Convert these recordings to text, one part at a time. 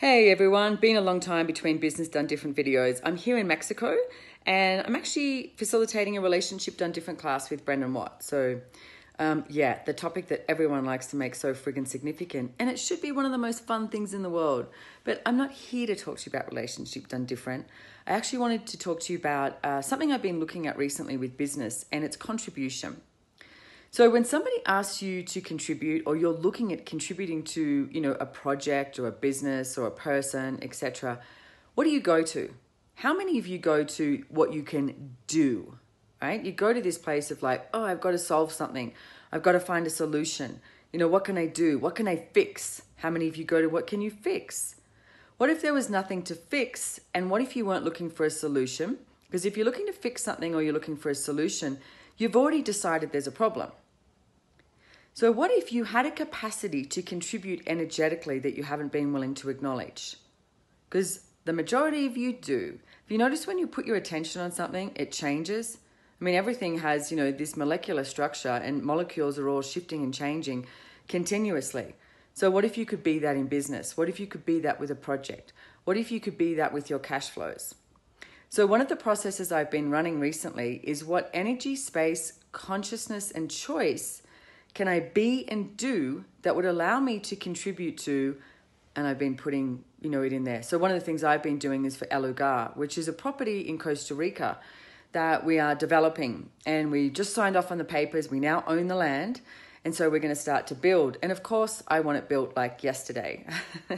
Hey everyone, been a long time between business done different videos. I'm here in Mexico and I'm actually facilitating a relationship done different class with Brendon Watt. So, um, yeah, the topic that everyone likes to make so friggin' significant, and it should be one of the most fun things in the world. But I'm not here to talk to you about relationship done different. I actually wanted to talk to you about uh, something I've been looking at recently with business, and it's contribution. So when somebody asks you to contribute or you're looking at contributing to, you know, a project or a business or a person, etc., what do you go to? How many of you go to what you can do? Right? You go to this place of like, oh, I've got to solve something. I've got to find a solution. You know, what can I do? What can I fix? How many of you go to what can you fix? What if there was nothing to fix? And what if you weren't looking for a solution? Because if you're looking to fix something or you're looking for a solution, you've already decided there's a problem. So, what if you had a capacity to contribute energetically that you haven't been willing to acknowledge? Because the majority of you do. If you notice when you put your attention on something, it changes. I mean, everything has, you know, this molecular structure and molecules are all shifting and changing continuously. So, what if you could be that in business? What if you could be that with a project? What if you could be that with your cash flows? So, one of the processes I've been running recently is what energy, space, consciousness, and choice can I be and do that would allow me to contribute to, and I've been putting, you know, it in there. So one of the things I've been doing is for El Lugar, which is a property in Costa Rica that we are developing. And we just signed off on the papers. We now own the land. And so we're going to start to build. And of course, I want it built like yesterday.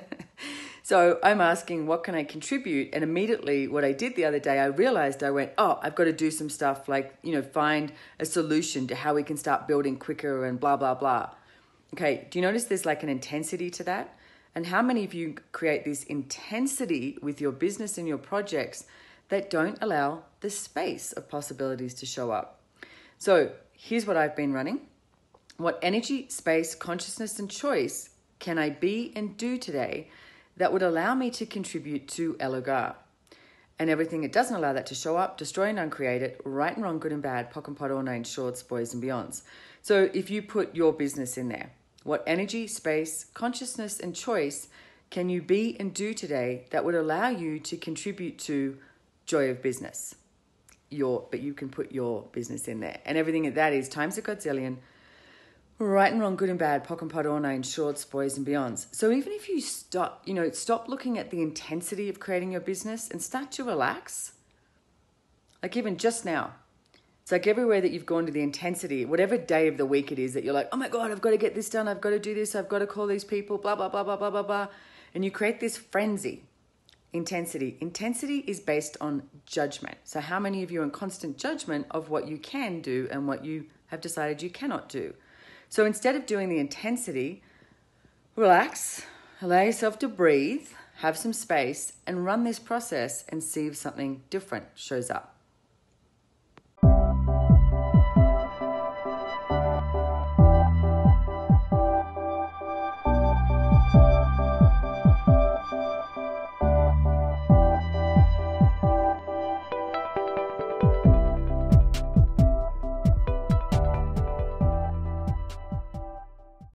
So I'm asking, what can I contribute? And immediately, what I did the other day, I realized I went, oh, I've got to do some stuff like, you know, find a solution to how we can start building quicker and blah, blah, blah. Okay, do you notice there's like an intensity to that? And how many of you create this intensity with your business and your projects that don't allow the space of possibilities to show up? So here's what I've been running. What energy, space, consciousness, and choice can I be and do today that would allow me to contribute to El Lugar. And everything that doesn't allow that to show up, destroy and uncreate it, right and wrong, good and bad, POC and POD, all names, shorts, boys and beyonds. So if you put your business in there, what energy, space, consciousness, and choice can you be and do today that would allow you to contribute to joy of business? Your, but you can put your business in there. And everything that is times a godzillion, right and wrong, good and bad, POC and POD, all shorts, boys and beyonds. So even if you stop, you know, stop looking at the intensity of creating your business and start to relax, like even just now, it's like everywhere that you've gone to the intensity, whatever day of the week it is that you're like, oh my God, I've got to get this done, I've got to do this, I've got to call these people, blah, blah, blah, blah, blah, blah, blah. And you create this frenzy. Intensity. Intensity is based on judgment. So, how many of you are in constant judgment of what you can do and what you have decided you cannot do? So instead of doing the intensity, relax, allow yourself to breathe, have some space, and run this process and see if something different shows up.